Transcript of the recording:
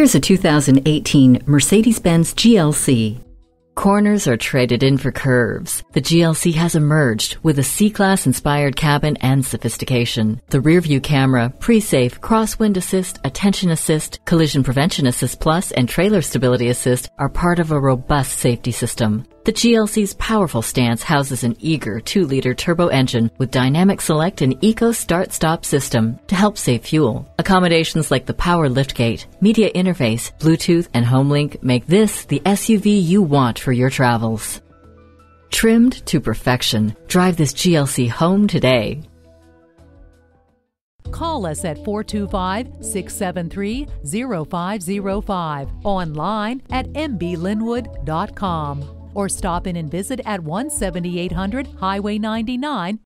Here's a 2018 Mercedes-Benz GLC. Corners are traded in for curves. The GLC has emerged with a C-Class inspired cabin and sophistication. The rear-view camera, pre-safe, crosswind assist, attention assist, collision prevention assist plus, and trailer stability assist are part of a robust safety system. The GLC's powerful stance houses an eager 2-liter turbo engine with dynamic select and eco start-stop system to help save fuel. Accommodations like the power liftgate, media interface, Bluetooth, and HomeLink make this the SUV you want for your travels. Trimmed to perfection, drive this GLC home today. Call us at 425 673 0505, online at mblynnwood.com or stop in and visit at 17800 Highway 99